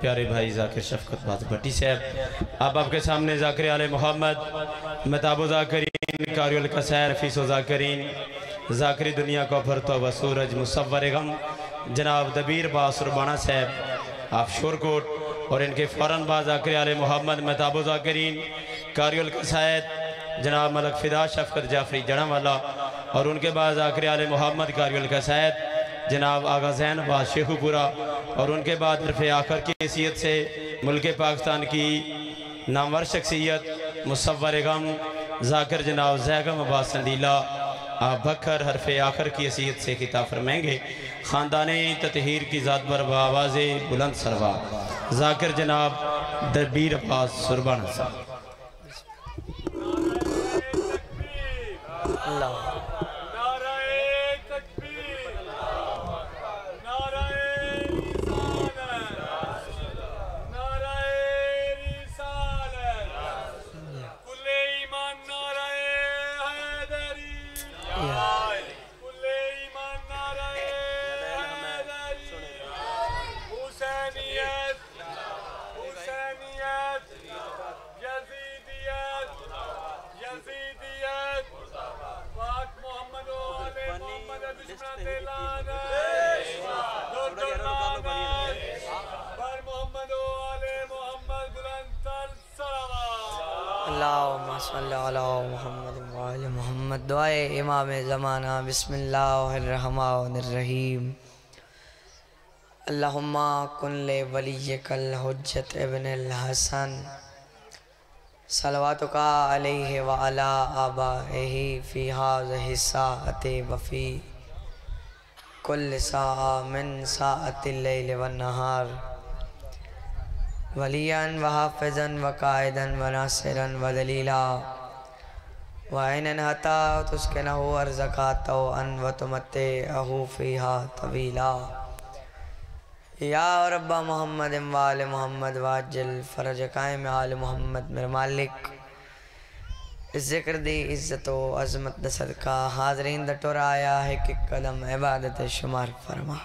प्यारे भाई जाकिर शफकत बात भट्टी साहब अब आपके सामने जाकिर आल मोहम्मद, मताबो जाकरीन कारुल कसैर फीसो जाकरीन, जाकरी दुनिया को फरतो व सूरज मुसवर गम। जनाब दबीर बासुरबाना साहब, आप शोरकोट और इनके फ़ौरन बाद जाकिर आल मोहम्मद, मताबो जाकरीन कारुल कसैद जनाब मलक फ़िदा शफकत जाफरी जड़ा वाला और उनके बाद जाकिर आल मोहम्मद कारुल कसैद जनाब आगा जैन अब्बास शेखुपुरा और उनके बाद हरफ आखर की हैसियत से मुल्क पाकिस्तान की नामवर शख्सियत मुसवर गम जाकर जनाब जैगम अब्बास संदीला बखर हरफ आखर की हैसियत से खिताब फरमाएँगे। ख़ानदान ततहीर की ज़ात पर आवाज़ बुलंद सरवा। जाकर जनाब दरबीर अब्बास सुरबाना साहब। इमाम ज़माना, बिस्मिल्लाहिर्रहमानिर्रहीम। अल्लाहुम्मा कुन ले वली कल हुज्जत इब्न हसन। सलवातुका अलैहि व अला आबाही फ़ी हाज़िहि साअति व फ़ी कुल्ल साअ मिन नहार। वलियन व हाफिजन व कायदन व नासिरन व दलीला वाइन हता, तुस्के न हो अर्जकात अन व तुमते अहू फ़ीहा तवीला। या रब्बा मोहम्मद वाल मोहम्मद वाजल, फ़रज कायम आल मोहम्मद मेरे मालिक। ज़िक्र दी इज़्ज़त अज़मत द सदका, हाज़रीन द टुराया है कि कदम इबादत शुमार फरमा।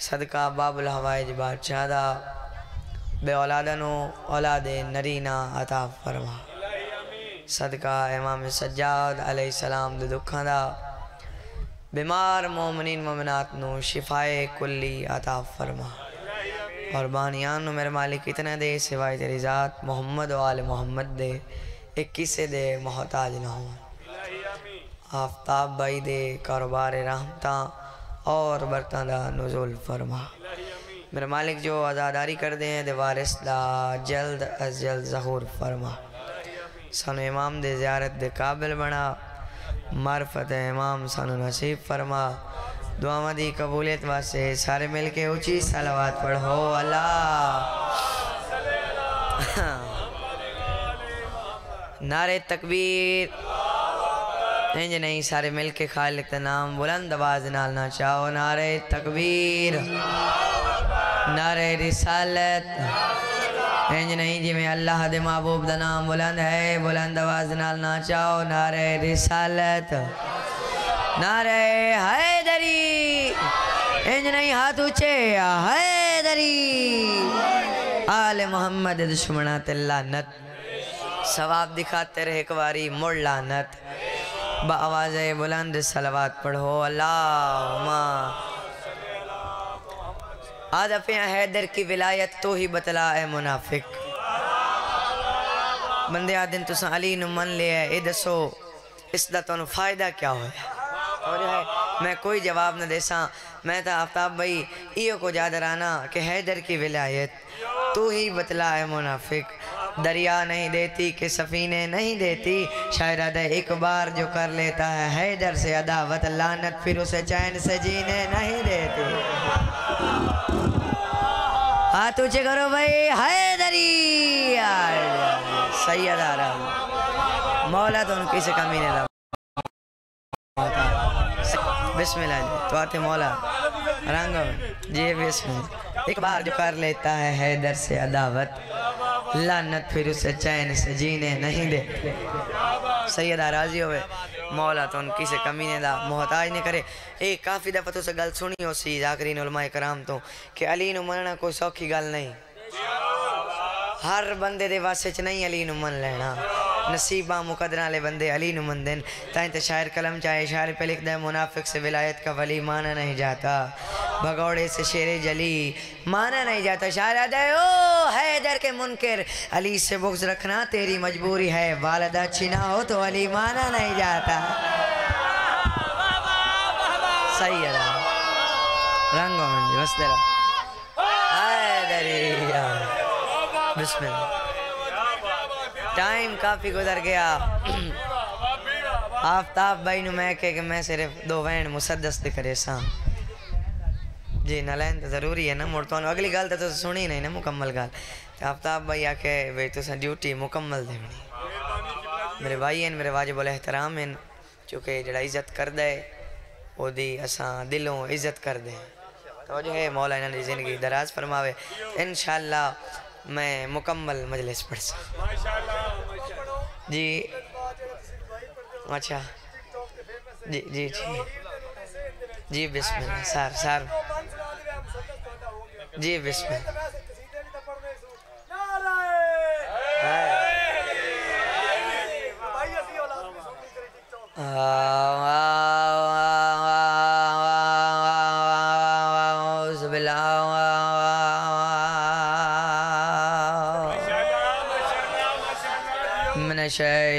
सदका बाबुल हवाइज बादशाह बे औलादनो औलाद नरीना अता फरमा। सदका इमाम सज्जाद अलैहिस्सलाम दे दुखां दा बीमार मोमिनीन मोमिनात नु शिफाए कुल्ली अता फरमा और बानियान मेरे मालिक इतने दे सिवाय तेरी ज़ात मोहम्मद वाले मोहम्मद दे एक किसे दे मोहताज न हो आफ्ताब भाई दे कारोबार रहमता और बरतां दा नुजुल फरमा मेरे मालिक जो आज़ादारी कर दे दे वारिस दा जल्द अज जल्द ज़हूर फरमा सानू इमाम दे दे काबिल बना मार्फत इमाम सानू नसीब फरमा। दुआवा दी कबूलियत वास्ते सारे मिल के ऊँची सलावात पढ़ो। अल्लाह। नारे तकबीर। इंज नहीं, सारे मिल के खालिक नाम बुलंद आवाज़ नाल ना चाहो। नारे तकबीर। नारे रिसालत। इंज नहीं, जिमें अल्लाह दे महबूब दा नाम बुलंद है, बुलंद आवाज़ नाल ना चाहो नारे रिसालत, नारे हैदरी। इंज नहीं, हाथ ऊँचे हैदरी। आले मोहम्मद दुश्मना ते लानत, सवाब दिखाते रहे एक बारी, मुड़ लानत। बावाज बुलंद सलवात पढ़ो अल्लाह आज अपने हैदर की विलायत तो ही बतला है मुनाफिक। बंदे आ दिन तुसा अली नु मन लिया ये दसो इसका तुम फ़ायदा क्या होया? और है, मैं कोई जवाब न देसा मैं तो आफ्ताब भाई इो को याद राना कि हैदर की विलायत तू ही बतला है मुनाफिक। दरिया नहीं देती कि सफीने नहीं देती। शायद एक बार जो कर लेता है हैदर से अदावत, लानत फिर उसे चैन से जीने नहीं देती। हाथ ऊँचे करो भाई हैदरी सैयद आ रहा मौला तो उनकी से कमी नहीं लगा बिस्मिल्लाह जी तो आते मौला रंग जी बिस्मिल्लाह एक बार जो कर लेता है हैदर से अदावत लानत फिर उसे चैन से जीने नहीं दे सैयद राज़ी हो मौला तो किसी कमी ने दा, मोहताज ने करे। ए, काफ़ी दफ़ा तुम गल सुनी हो सी जाकरीन उलमाए कराम तो कि अली नु मनना कोई सौखी गल नहीं। हर बंदे दे वास्ते च नहीं अली नु मन लेना। नसीबा मुकदरा वाले बंदे अली नु मनदे ताई तो शायर कलम चाहे शायर पे लिखदा है मुनाफिक से विलायत का वली माना नहीं जाता। भगौड़े से शेर जली माना नहीं जाता। शायर अदा है, ओ हैदर के मुनकर। अली से बुग्ज रखना तेरी मजबूरी है। वालदा अच्छी ना हो तो अली माना नहीं जाता। सही है रंगो बस हैदरी यार बिस्मिल्लाह। टाइम काफ़ी गुजर गया। आफ्ताब भाई नु मैं के मैं सिर्फ़ दो वैन मुसद्दस दे करे सा। जी, नलैन तो ज़रूरी है ना, मुड़ तो अगली गल तो सुनी नहीं ना मुकम्मल गल आफ्ताब भाई आके भाई तुस ड्यूटी मुकम्मल देनी मेरे भाई हैं मेरे वाजिब उल एहतराम हैं चूँकि जड़ा इज़्ज़त कर ओदी असां दिलों इज़्ज़त करदे हैं। तो जो है, मौला इन्होंने ज़िंदगी दराज फरमावे। इंशाल्लाह मैं मुकम्मल मजलिस पढ़ सकूँ। जी। अच्छा। जी जी जी। जी बिस्मिल्लाह सर सर जी बिस्मिल्लाह। Shay.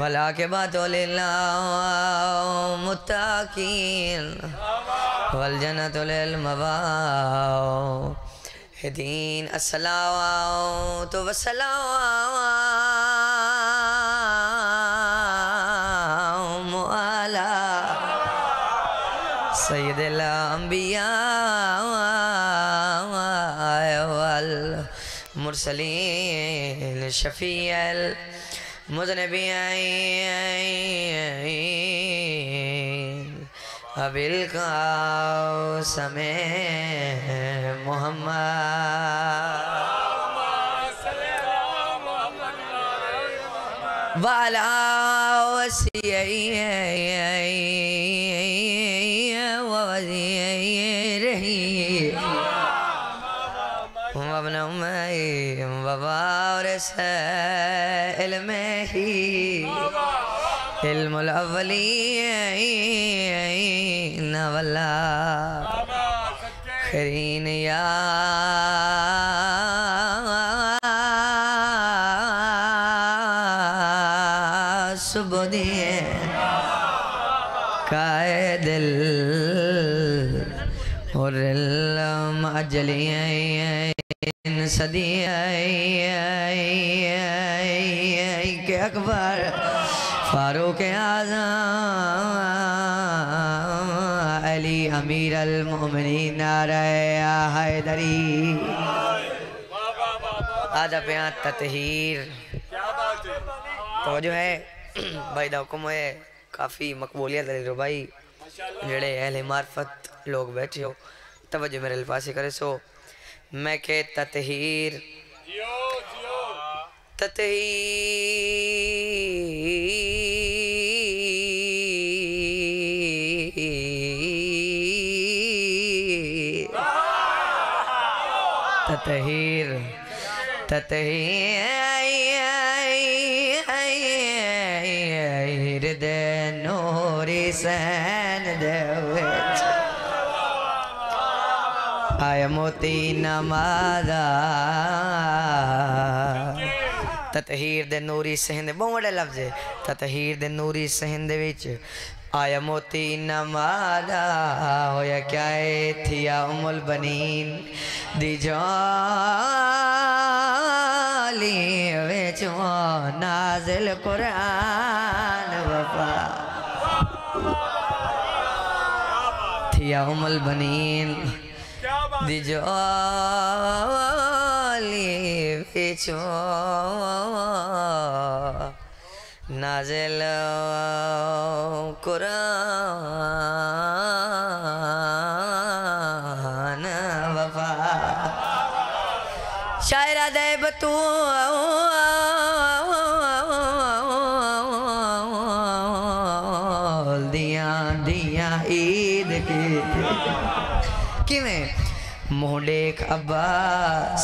वला के बाद मुताकिन वल जन्नत मबाओ हिदीन असलाओ तो वसलाओ सैद लाम्बिया मुरसलीन शफील मुजनबी अबिल का समय मोहम्मद। वाला वसी वसाइल ही इल्मवली नवला खरीन या सदी के अकबर, फारूक आज़म, अली अमीर अलमोमिनीन नाराया हैदरी। आधा पे ततहीर। तो जो है, भाई हुक्म है काफ़ी मकबूलियत है रो भाई, जड़े अहले मार्फत लोग बैठे हो, तवज्जो मेरे पास करे सो। मैं के ततहीर। ततहीर। ततहीर। दे नूरी सैन आय मोती नमादा। ततहीर दे नूरी सहन बहुत बड़े लफ्ज है। ततहीर दे नूरी सहन दे विच आया मोती नमादा। होया क्या है, थिया उमल बनीन दिजाली विच नाजिल कुरान वफा। थिया उमल बनीन दिजोली बिचो नाजिल कुरान वफा। शायरा दे बतू मोडेक अब्बास,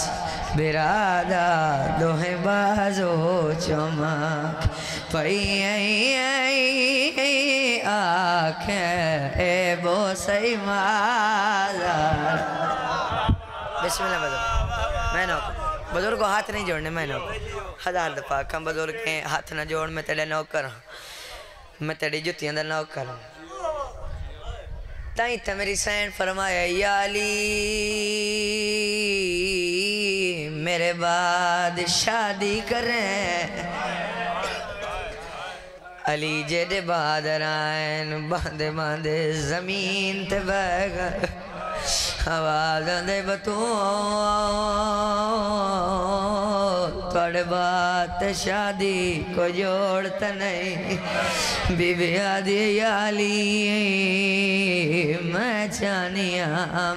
बिरादा दोहे बाजो चमक। पई आख ए बो सही माला। मैं नो बुज़ुर्ग को हाथ नहीं जोड़ने, मैं नो हज़ार दफ़ा कम बुज़ुर्ग के हाथ ना जोड़, मैं तेरे नौकर मैं तेरी जुतियाँ नौकर हूँ। ताई ते मेरी सैन फरमाया, या अली, मेरे बाद शादी करें। अली जेडे बहादुर आयन बांदे बांदे ज़मीन ते बह आवाज़ दे बतू थोड़े बात शादी को जोड़त नहीं। बीबी आदि याली मैं चानिया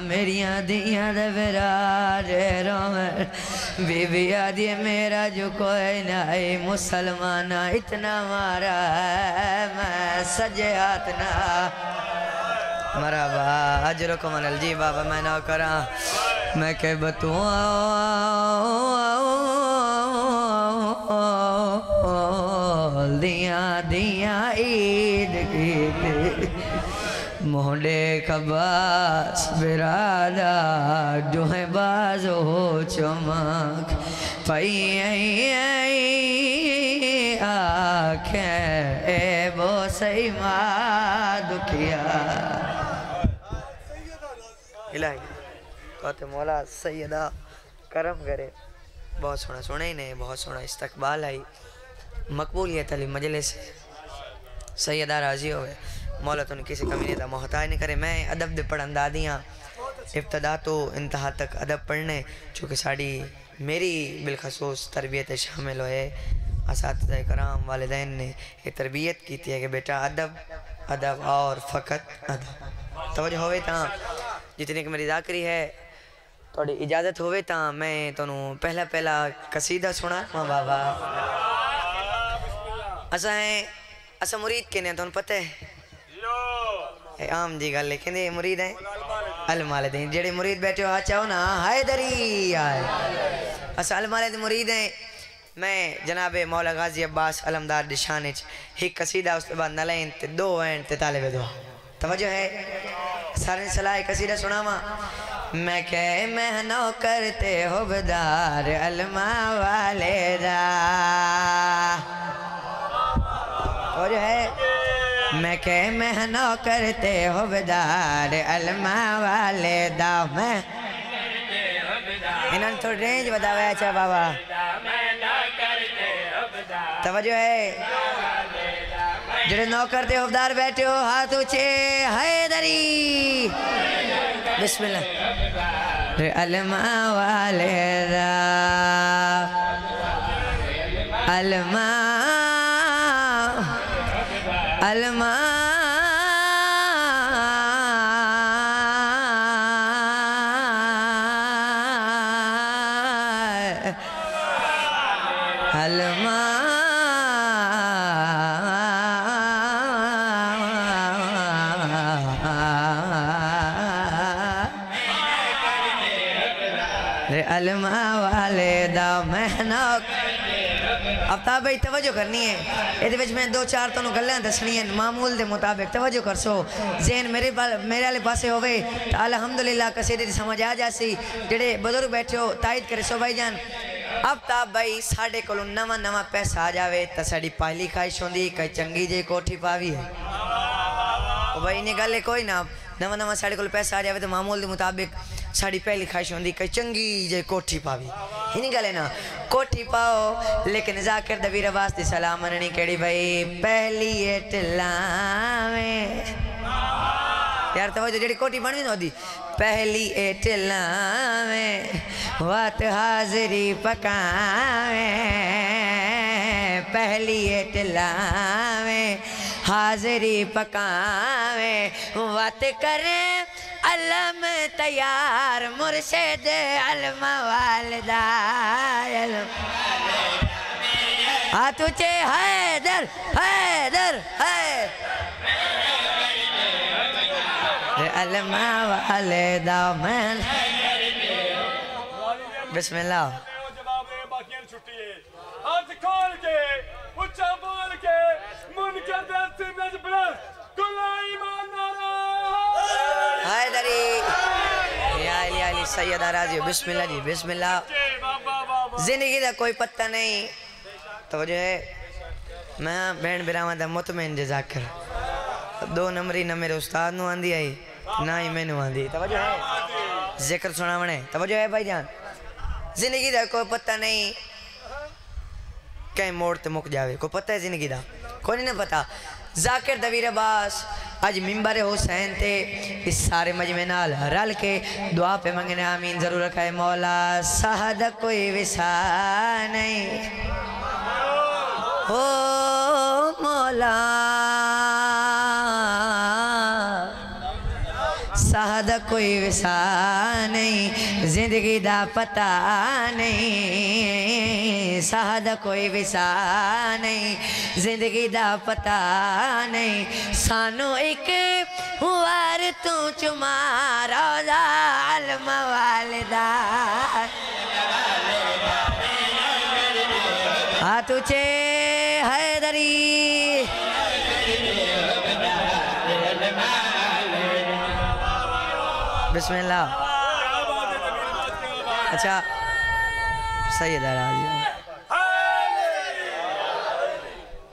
मेरिया दिया दे विराज रोमर आदि मेरा जो कोई नहीं, मुसलमान इतना मारा है, मैं सजे हाथ ना। मराबा अजर को मनल जी, बाबा मैं ना करा मैं के बतू दिया दिया ईद की मोहडे कबास बिरादा जो है बाजो चमक। पई आखें, ए वो सही माँ दुखिया इलाही कहते मौला सैयदा करम करे। बहुत सोना सुना ही नहीं बहुत सोना इस्तकबाल आई। मकबूलियत अली मजलिस। सैयदा राज़ी होवे। मौला तो किसी कमी नहीं था, मोहताज नहीं करे। मैं अदब दे पढ़ंदा दियाँ। इब्तदा तो इंतहा तक अदब पढ़ने, चूँकि साड़ी मेरी बिलखसूस तरबियत शामिल होए। इस कराम वालदेन ने ये तरबियत की थी कि बेटा अदब अदब और फ़कत अदब। तवज्जो होवे ता, जितनी कि मेरी जाकरी है थोड़ी इजाज़त होवे ता मैं तनु पहला पहला कसीदा सुना बाबा असा है, असा मुरीद कहने तुम पता है। आम जी गल कहते मुरीद है? अल माले दे जेड़े मुरीद बैठे हो चाहो ना? हाय दरी असा अल दे मुरीद है। मैं जनाब मौला गाजी अब्बास अलमदार दिशान एक कसीदा उस बाद नलैन दो हैं, ते ताले दुआ तवज्जो है? सारे सलाह कसीदा सुनावा। मैं कह मेहनो करते हो बदार अलमा वाले दा। और है। मैं कह मेहनो करते हो बदार, अलमा वाले दा मैं इन्होंने थोड़ी रेंज बताया अच्छा बाबा। तवज्जो है। जेड़े नौकर ते हवदार बैठे हो, हाथ ऊँचे हैदरी बिस्मिल्लाह। रे अलमा वाले दा अलमा अलमा अलमा अलमा वाले दा मेहनत। आफ्ताब भाई तवजो करनी है। ये मैं दो चार तुम गल दसनी है। मामूल के मुताबिक तवजो करसो। जेन मेरे पास मेरे आले पास होवे तो अलहमदुल्ला कसीदे समझ आ जासी। जेडे बुज़ुर्ग बैठे हो, तायद करे सो भाई जान। आफ्ताब भाई, साढ़े को नवा नवा पैसा आ जाए तो साड़ी पहली ख्वाहिश होंगी कई चंकी जी कोठी पावी है। भाई इन गल कोई ना। नवा नवा साढ़े को पैसा आ जाए तो मामूल के मुताबिक साड़ी पहली ख्वाहिश होंगी कई चंगी जे कोठी पावी। इन गल है ना कोठी पाओ, लेकिन जाकर दबीर अब्बास की सलाह मननी कड़ी भाई? पहली एटलावे यार तो जी कोठी बनवी ना होदी पहली एटलावे वत हाजरी पकावे। पहली एट लावे हाजरी पकावे। वत करें अलम तैयार, मुर्शद अलम। वालदा हाँ तुझे हैदर हैदर है अलम वालदा मैं बिस्मिल्लाह। छुट्टी सैयद आ जी बिस्मिल्ला जी बिस्मिल्ला ज़िंदगी का कोई पत्ता नहीं। तो जो है, मैं भेन बिराव था मुतमैन जे जाकर दो नंबर ही ना मेरे उस्ताद नु आंदी आई, ना ही मैनू आंदी। तवज्जो है। ज़िक्र सुनावणे तवज्जो है भाई जान। ज़िंदगी का कोई पत्ता नहीं। कहीं मोड़ तो मुक जावे। को पता है ज़िंदगी का कोई नहीं पता। जाकिर दबीर अब्बास अज मिंबर हुसैन ते, इस सारे मजमे नाल रल के दुआ पे मंगने आमीन, ज़रूर रखा मौला। साहद कोई विसा नहीं। हो मौला। साहद कोई विसा नहीं, ज़िंदगी दा पता नहीं। साहद कोई विसा नहीं, ज़िंदगी दा पता नहीं। सानू एक वार तू चुमारा आलम वालदा। आ तुझे हैदरी बिस्मिल्लाह। अच्छा सही है दादा जी।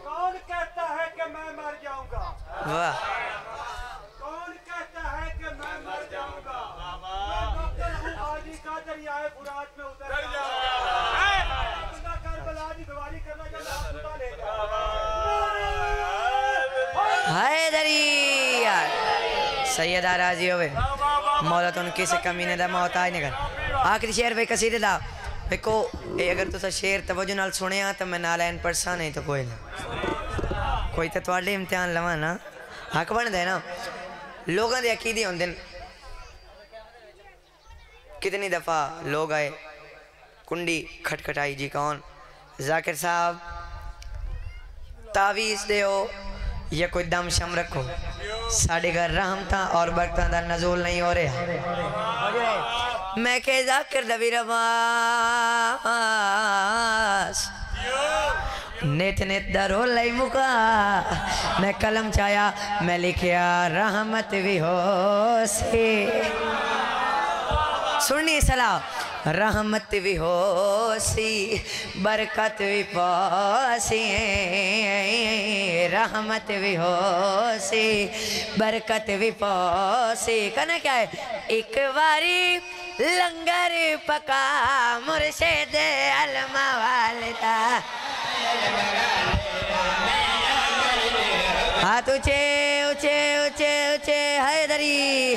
कौन कहता है कि मैं मर जाऊँगा? वाह। कौन कहता है कि मैं मर जाऊँगा? मैं का दरियाए फुरात में उतर सैयद राज़ी होवे मौला तो किस से कमीने दा मौत आए निकल आखिरी शेर भाई कसी दे देखो ये अगर तुम तो शेर तवजो न सुने तो मैं ना एन परसा नहीं तो कोई ना। कोई तो थोड़े इम्तिहान लवा ना। हक बन दे ना। लोगों के अकीदे होंगे कितनी दफ़ा लोग आए। कुंडी खटखटाई जी कौन? जाकिर साहब, तावीज़ दे या कोई दम शम रखो? साढ़े घर राम था और भक्त का नजूल नहीं हो रहा। मैं कह जाकर दबी रवास। नित नित दरो लई मुका। मैं कलम चाया, मैं लिखिया, रहमत भी हो सी। सुननी सलाह? रहमत भी हो सी बरकत भी पौसी, रहमत भी हो सी बरकत भी पौसी। कहना क्या है? एक बारी लंगर पका, मुर्शिद अलमा वालदा। हाथ ऊँचे ऊँचे ऊँचे ऊँचे हैदरी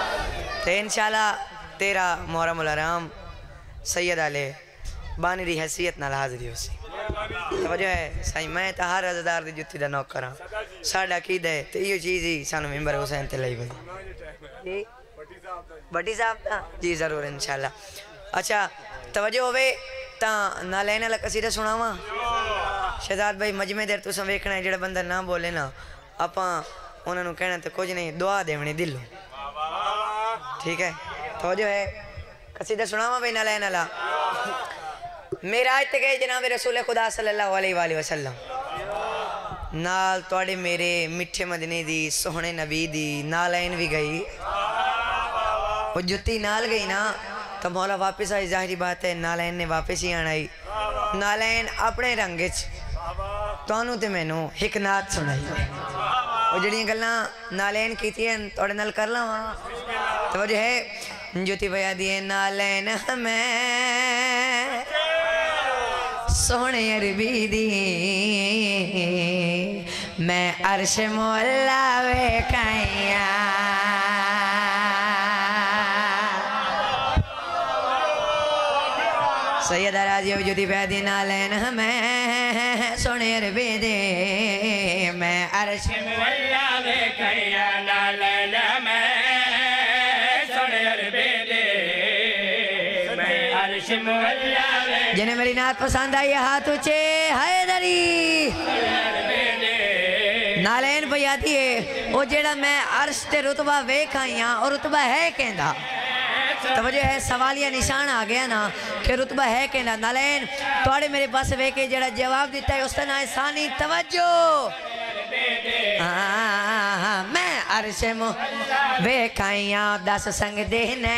तो इंशाल्लाह तेरा मोहरम आराम सैयद आले बानी दी हैसियत नाल हाज़री होसी तवज्जो है साईं मैं तो हर अज़दार दी जुत्ती दा नौकर हां साडा कीदा है ते इहो चीज़ ही सानू मेंबर हुसैन ते लई वई जी बड्डी साहब दा जी ज़रूर इंशाल्लाह अच्छा तवज्जो होवे तां नालैन वाला कसीदा सुनावां शहजाद भाई मजमे देर तुसां वेखना है जेड़ा बंदा ना बोले ना ਆਪਾਂ ਉਹਨਾਂ ਨੂੰ ਕਹਿਣਾ ਤੇ ਕੁਝ ਨਹੀਂ ਦੁਆ ਦੇਵਣੀ ਦਿਲੋਂ ठीक है? तो जो है, कसीदा सुनावा भाई नला नला। आज तक गए जनाब रसूल खुदा सल्लल्लाहु अलैहि वसल्लम। नाल थोड़े मेरे मिठे मदने दी सोहने नबी दी नालैन भी गई। वो जुत्ती नाल गई ना तो मौला वापस आई, ज़ाहिर बात है नालैन ने वापस ही आना आई नालैन अपने रंग तू तो मैनू एक नाथ सुनाई। वो जड़िया गल् नालैन की थोड़े नाल कर लवा। तो जो है, ज्योति भैया दिए नालैन हमें। सोने अरबी दी मैं अर्श मोला वे कैया सैयद राज ज्योति भैया दी नालैन हमें। सोने बेदे मैं अर्श मोला वे कैया नालैन। जिन्हें मेरी नात पसंद आई है हाथ ऊँचे हैदरी नालैन पयाती है वो जेड़ा मैं अर्श ते रुतबा वेख आई हाँ और रुतबा है कहंदा तवज्जो है सवालिया निशान आ गया ना कि रुतबा है कहना नालैन थोड़े मेरे पास वे के जड़ा जवाब दिता है उसका ना सानी तवज्जो। हाँ, मैं अरश मो वे खाइया दस संग देने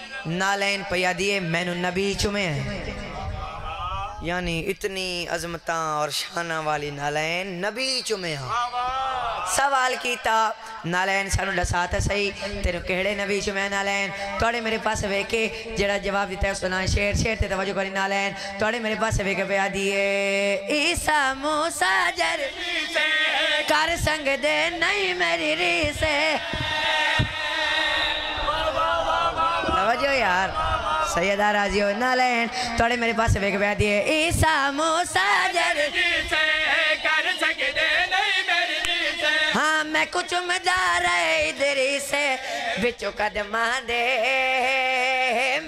ना लैन पया दिए, मैनू नबी चुमे। यानी इतनी अजमत और शाना वाली नालैन नबी चुमे सवाल किया नालैन सू दसा तो सही तेन केड़े नबी चुमे नालैन थोड़े मेरे पास वेखे जरा जवाब दिता सुना, शेर शेर से तवजो करी नालैन थोड़े मेरे पास वेखे पया दिए, ईसा मूसा जर, कर संग दे नहीं मेरी रीसे। तवज्जो यार। सैयदा राज़ी हो नालैन थोड़े मेरे पास वेख पे दिए। ईसा मूसा जर। कर सकते हाँ मैं कुछ मजार इधर से बिचो कदमा दे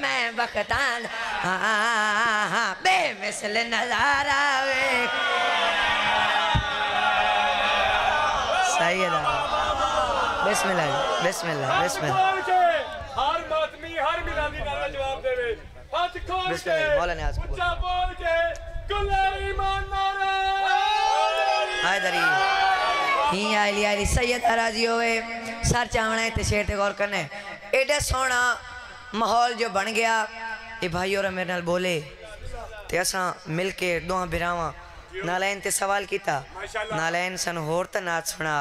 मैं बखतान। हाँ हाँ बेमिसल नज़ारा वे सैयदा। बिस्मिल्लाह बिस्मिल्लाह बिस्मिल्लाह हर मातमी हर मिलादी नारा जवाब देवे आज ही सैयद राज़ी होवे सर चावना ते शेर ते गौर करने एडा सोना माहौल जो बन गया ये भाई और मेरे नाल बोले ते असा मिल के दोहां बिरावां नालैन ते सवाल किया नालैन सन होर त नाच सुना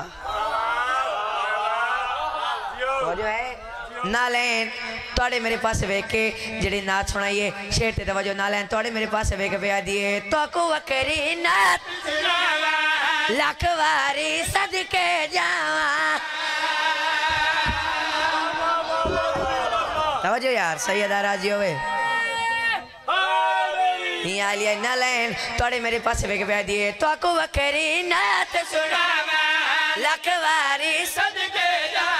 जो है नालैन तोड़े मेरे पास वेख के जेड़ी नाच सुनाइए शेर ते तवज्जो नालैन तोड़े मेरे पास वेख पिया दिए तो को वकरी नाच लख वारी सदके जावा। तवज्जो यार सैयदा राज़ी होवे। ही आलिया नालैन तोड़े मेरे पास वेख पिया दिए तो को वकरी नाच सुनावा, लख वारी सदके जा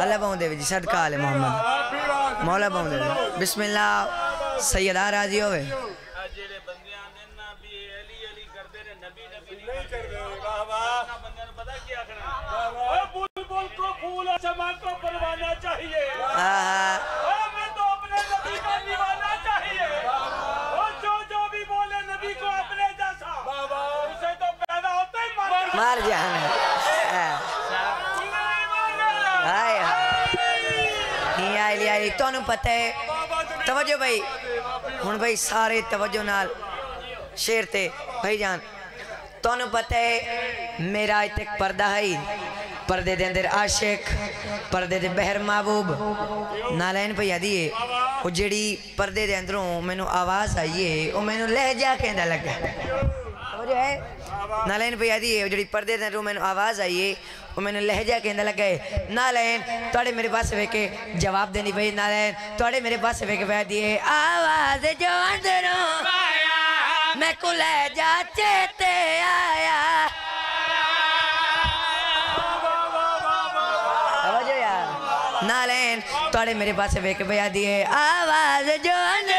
अल्लाह पाँव देवे जी सदका आले मोहम्मद। मौला पाँव देवे बिस्मिल्ला सैयदा राज़ी होवे। मार ਭਾਈ, ਤੁਹਾਨੂੰ ਪਤਾ ਹੈ। ਤਵੱਜੋ ਭਾਈ, ਹੁਣ ਭਾਈ ਸਾਰੇ ਤਵੱਜੋ ਨਾਲ ਸ਼ੇਰ ਤੇ ਭਾਈ ਜਾਨ। ਤੁਹਾਨੂੰ ਪਤਾ ਹੈ, ਮੇਰਾ ਇੱਥੇ ਇੱਕ ਪਰਦਾ ਹੈ ਪਰਦੇ ਦੇ ਅੰਦਰ ਆਸ਼ਿਕ, ਪਰਦੇ ਦੇ ਬਹਿਰ ਮਾਬੂਬ ਨਾਲੈਨ ਭਈਆ ਦੀ ਏ। ਉਹ ਜਿਹੜੀ ਪਰਦੇ ਦੇ ਅੰਦਰੋਂ ਮੈਨੂੰ ਆਵਾਜ਼ ਆਈ ਏ, ਉਹ ਮੈਨੂੰ ਲਹਿਜਾ ਕਹਿੰਦਾ ਲੱਗਾ। ਉਹ ਜੋ ਹੈ ਭਈਆ ਦੀ ਏ ਉਹ ਜਿਹੜੀ ਪਰਦੇ ਦੇ ਅੰਦਰੋਂ ਮੈਨੂੰ ਆਵਾਜ਼ ਆਈ ਏ ਉਹ ਮੈਨੂੰ ਲਹਿਜਾ ਕਹਿੰਦਾ ਲੱਗਾ ਏ ਨਾਲੈਨ ਤੁਹਾਡੇ ਮੇਰੇ ਪਾਸ ਵੇਖ ਕੇ ਜਵਾਬ ਦੇਣੀ ਪਈ ਨਾਲੈਨ ਤੁਹਾਡੇ ਮੇਰੇ ਪਾਸ ਵੇਖ ਕੇ ਬਹਿ ਦੀ ਏ ਆਵਾਜ਼ ਜੋ ਅੰਦਰੋਂ ਮੈਂ ਕੋ ਲਹਿਜਾ ਚੇਤੇ ਆਇਆ समझो यार नालेन तोड़े मेरे पास वेक बया दिए आवाज जो अंदर आया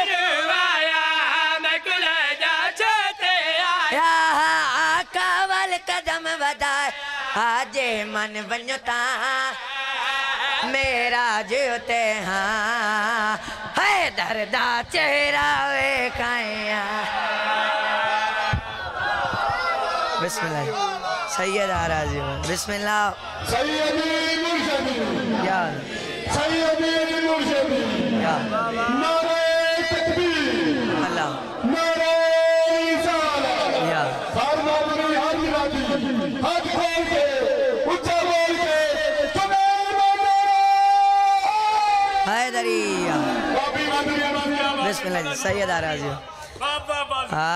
आजे मन बनो ता मेरा जोते हाँ। है दर्दा चेहरा वे खाया बिस्मिल्लाह सैयद आराजी बिस्मिल्लाह। सैयदी मुर्शदी। या। सैयदी मुर्शदी। या। हैदरिया बिस्मिल्लाह जी सैयद आराजी बाबा बाबा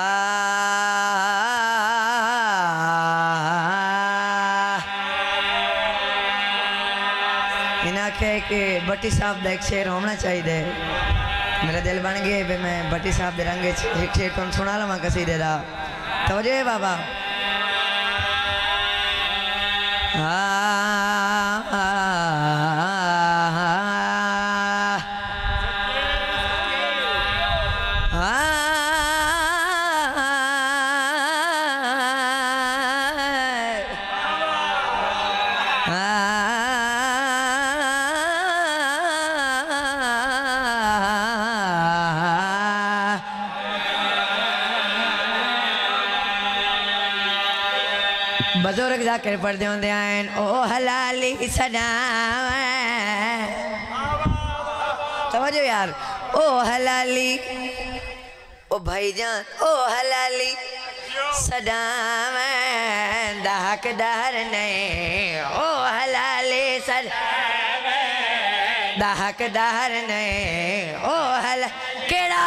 इन्हें आखे कि भट्टी साहब का एक शेर होना चाहिए मेरा दिल बन गया मैं भट्टी साहब के रंग च एक शेर तुम सुना लवा कसीदे का तवजो है बाबा बुज़ुर्ग जाकर पढ़ते होंगे सना समझो यार। ओ हलाली। ओ भाईजान, ओ हलाली। सदाम दाहक दार नहीं ओ हलाले सदा दाहक दार नहीं ओ हल केड़ा?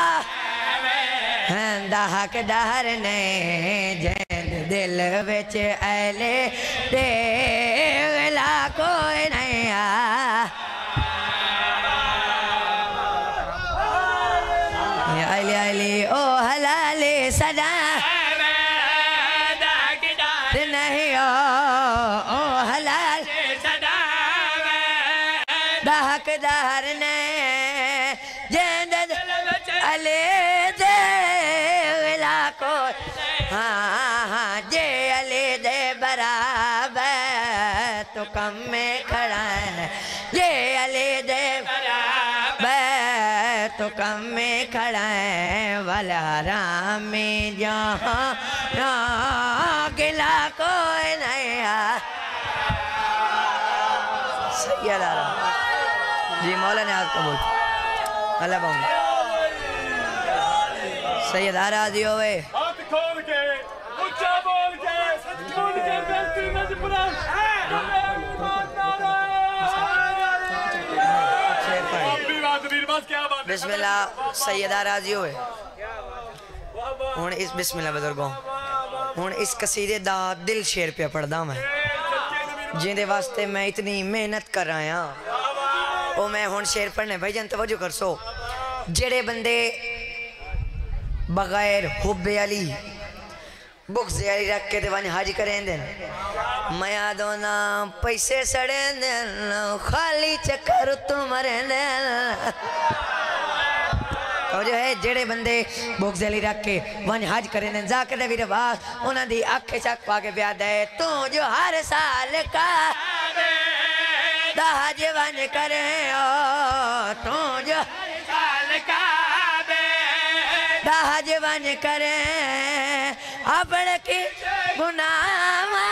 हाँ, दाहक दार नहीं ਦਿਲ ਵਿੱਚ ਐਲੇ ਤੇ ਵੇਲਾ ਕੋਈ ਨਹੀਂ ਆ ਯਾ ਅਲੀ ਅਲੀ ਓ ਹਲਾਲੇ ਸਦਾ वाला राम जहाँ गिला कोई नहीं है सैयद जी मौला ने आज कबूल। अल्लाह बाबू सैयद आरा जी होवे हाथ खोल के ऊँचा बोल के बोल के बेइज्जती मजबूरन शेर पढ़ अपनी बात वीर बस क्या बात है? बिस्मिल्लाह। सैयदा राज़ी होए हूँ इस बिस्मिल्ला बुजुर्गो हूँ इस कसीदे का दिल शेर पे पढ़दा मैं। जिंदे वास्ते मैं इतनी मेहनत कर रहा हाँ वो मैं हूँ शेर पढ़ने भाई जन तवजो कर सो जड़े बंदे बगैर हुबे अली बुक जारी रख के वन हाज करें दिन, मैं यादो ना पैसे सड़े दिन, खाली चक्कर तुम मरे तो जो है, जेड़े बंदे बुगजली रख के वन हज करे ने जाकर भी रवास उन्हां दी अख चक पा के ब्याह दे। तू जो हर साल का दहज वन करे ओ, तू जो दहज वन करे अपने की गुनावा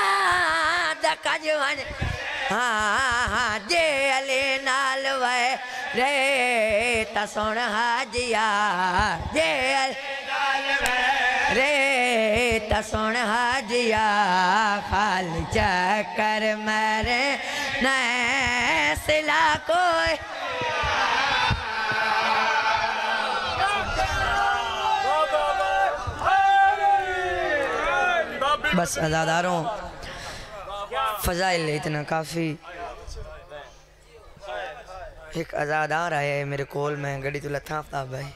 दकज वन हाँ हाँ जे अले नाल वे रे, त सुन हाजिया, जे रे, त सुन हाजिया, खाल चक्कर मेरे न सिला कोई। बस अजादारों फजाइल इतना काफ़ी एक अजादार आया है मेरे कोल में गड्डी तो लथा आफ्ताब भाई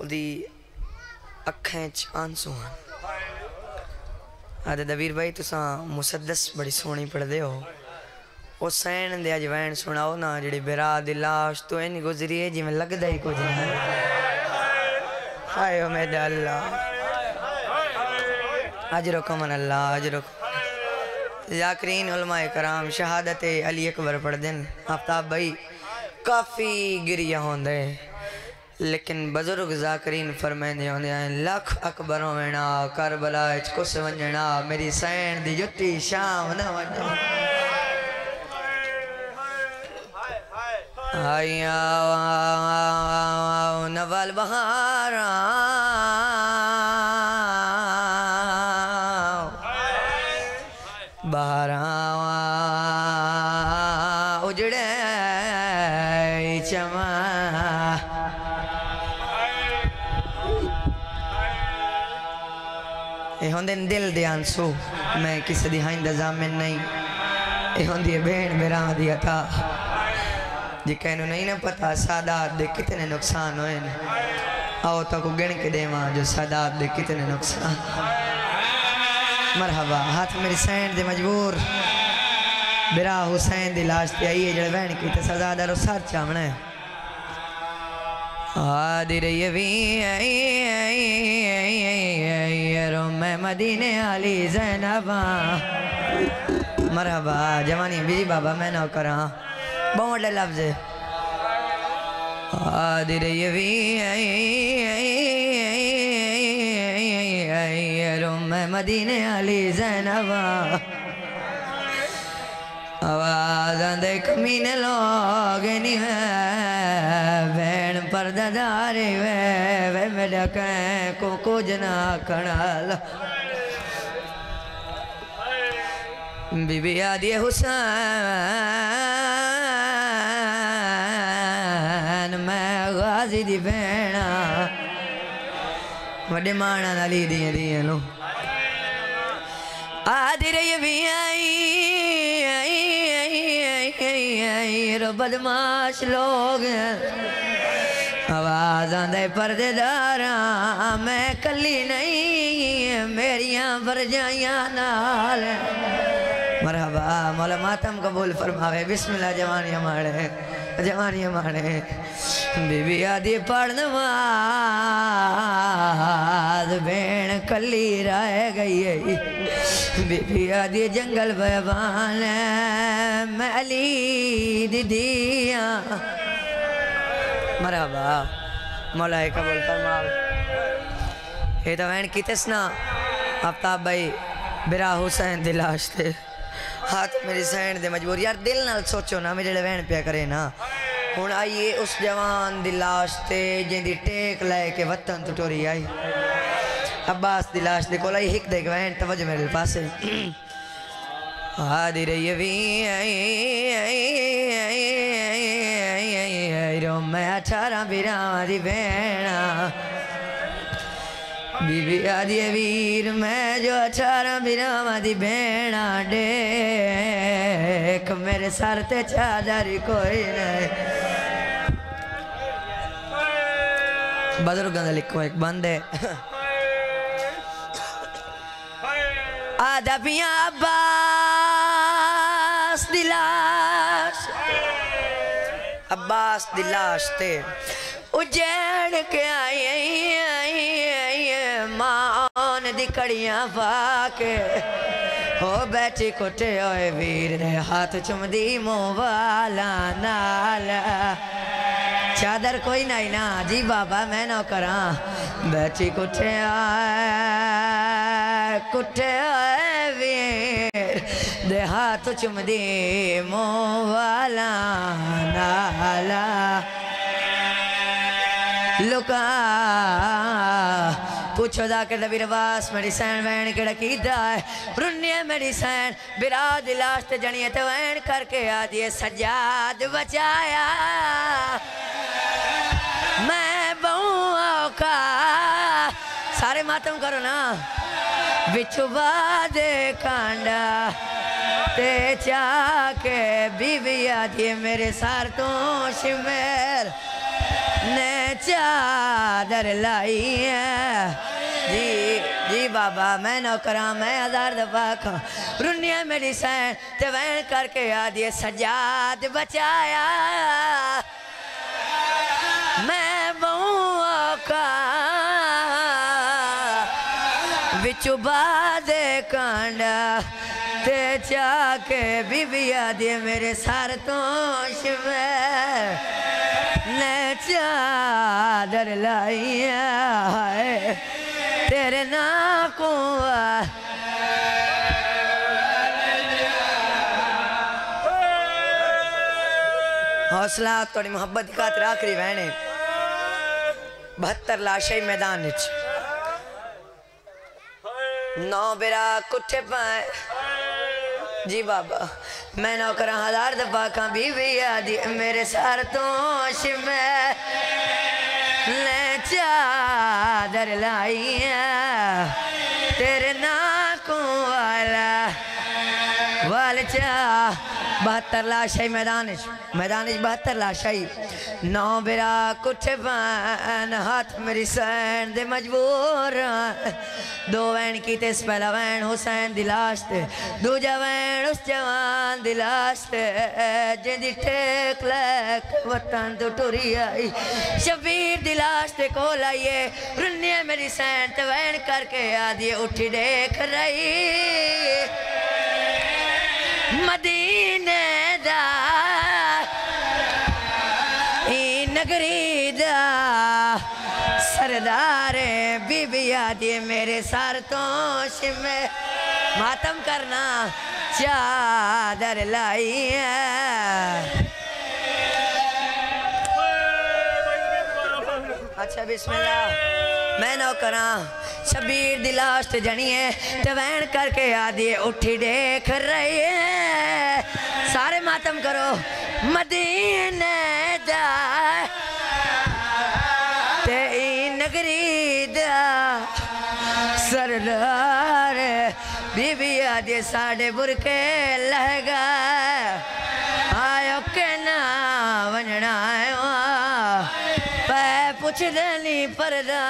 ਉਹਦੀ ਅੱਖਾਂ 'ਚ ਆਂਸੂ ਹਨ ਆਦੇ ਦਵੀਰ ਭਾਈ ਤੁਸੀਂ ਮੁਸੱਦਸ ਬੜੀ ਸੋਹਣੀ ਪੜਦੇ ਹੋ ਉਹ ਸੈਣ ਦੇ ਅਜਵੈਣ ਸੁਣਾਓ ਨਾ ਜਿਹੜੀ ਬਿਰਾ ਦੀ ਲਾਸ਼ ਤੋਂ ਇੰਨੀ ਗੁਜ਼ਰੀ ਹੈ ਜਿਵੇਂ ਲੱਗਦਾ ਹੀ ਕੁਝ ਨਹੀਂ ਹਾਏ ਓ ਮੇਰੇ ਅੱਲਾ अजर कमन अल्लाह अजर जाकरीन उलमाए कराम शहादत अली अकबर पढ़ दिन आफ्ताब भाई काफ़ी गिरिया होंदे। लेकिन बुज़ुर्ग जाकरीन फरमेंदे होंदे हैं, लख अकबरों वेणा करबला बला कुस वजना मेरी सैन की जुती शाम न आया नवल बहारा आँसू मैं किसी दी हाइंदा जामिन नहीं। ये होंगी भेण भेरा दी अता। जेका इन्हों नहीं ना पता, सादात दे कितने नुकसान होए आओ तो को गिन के देवा जो सादात दे कितने नुकसान। मरहबा, हाथ मेरे सैन दे मजबूर। बिरा हुसैन दी लाश ते आई है जेड़ा वहन की ते सजा दा रुसार चावना है। मैं मदीने आली जैनबा। मरहबा, जवानी बीजी बाबा मैं ना करा। बहुत लफ्ज आदि रही वी आई आई आई आई रो मैं मदीने आली जैनबा। आवाज़ कमीने लोग नहीं है भैन वे वे मेरा कह, को कुछ ना खड़ाल बीबी हुसैन, मैं गाजी दी भैना वड्डे माणा नाली दियाँ दियाँ नो आदि रही आई आई आई आई आई आई बदमाश लोग आवाज़ आंदे पर्देदारा, मैं कली नहीं, मेरियाँ भरजाइयाँ नाल। मरहबा, मौला मातम कबूल फरमावे, बिस्मिल्लाह जवानियाँ माड़े जवानियाँ माड़े। बीबी आदि पढ़न वाद, भेण कली रह गई बीबी आदि जंगल बयान मैली दीदिया मराबा मलाइका बोलता माल ये तो बहन कितस ना आफ्ताब भाई बिरा हुसैन दिलाश थे हाथ मेरी सहन दे मजबूर यार दिल ना सोचो ना मेरे वैन पे करे ना हूँ आइए उस जवान दिलाश थे से जिंदी टेक लैके वतन तो आई अब्बास की लाश के कोल हिक देख बहन तवज मेरे पास आदि रही वी आई आई आई आई आई आई आई रो मैं अठारह बिरावां दी भैणा बीबी आदि वीर मैं जो अठारह बिरावां दी भैणा देख मेरे सर ते चादर कोई दिलाश। अब्बास दिलाश ते। उजैन के आई आई आई मान दी कड़ियाँ पाके। हो बैठी कुटे ओए वीर ने हाथ चुमदी मुँह वाला नाल। चादर कोई नहीं ना, जी बाबा मैं ना करा। बैठी कुटे आए कुटे आए वीर दे हाथ चुमदी मुँह वाला, नाला। लुका, पुछो जाके दबी रवास मेरी सैन वैन केड़ा कीदा है? रुन्निया मेरी सैन बिरा दिलाश ते जनिए ते वैन करके आ दिए सजाद बचाया। मैं बहुआ का सारे मातम करो ना। बिच्छू बादे कांडा। ते चाके बीवी आदि मेरे सार तो शिमेर ने चादर लाई है। जी जी बाबा, मैं नौकरा, मैं हज़ार दफ़ा खा रुनिया मेरी सैन ते वैन करके आ दिए सजाद बचाया। मैं बहुआ का बिचु बादे कांडा ते बीबिया दे मेरे सार तो शिवे। ने चादर लाई है, तेरे ना को हौसला थोड़ी मोहब्बत की खातिर आखिरी बहने बहत्तर लाशे मैदान नौ बेरा कुठे पाए। जी बाबा, मैं नौकर हज़ार दफ़ा का बीवी आदि मेरे सर तो मैं चादर लाई है, तेरे नाकों वाला वाल चा बहत्तर लाशाई, मैदान मैदान बहत्तर लाशाई। नौ बेरा कुठे पान हाथ मेरी सैन दे मजबूर। दो वैन की ते पहला वैन, हुसैन दी लाश ते। दूजा वैन, उस जवान दी लाश ते। जिंदी टेक लैक वतन तो टुरी आई। शबीर दी लाश ते कोल आइए रुन्निया मेरी सैन ते वैन करके आ दिए उठी देख रही। मदीने दा नगरी दा सरदार बीबिया दिए मेरे सर तो शिमे मातम करना चादर लाई है। अच्छा बिस्मिल्लाह। मैं नौ करा शबीर दी लाश ते जनी है ते करके आ दिए उठी देख रही है। सारे मातम करो, मदीने दा ते नगरी सरदार बीबी आदि साढ़े बुरके लहगा आयो के ना वंजना पै पुछदे नी परदा।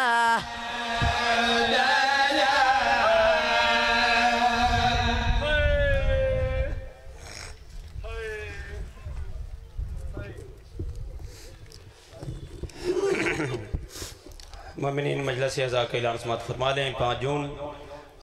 ममिन मजलस अज़ा के समात फरमा लें पाँच जून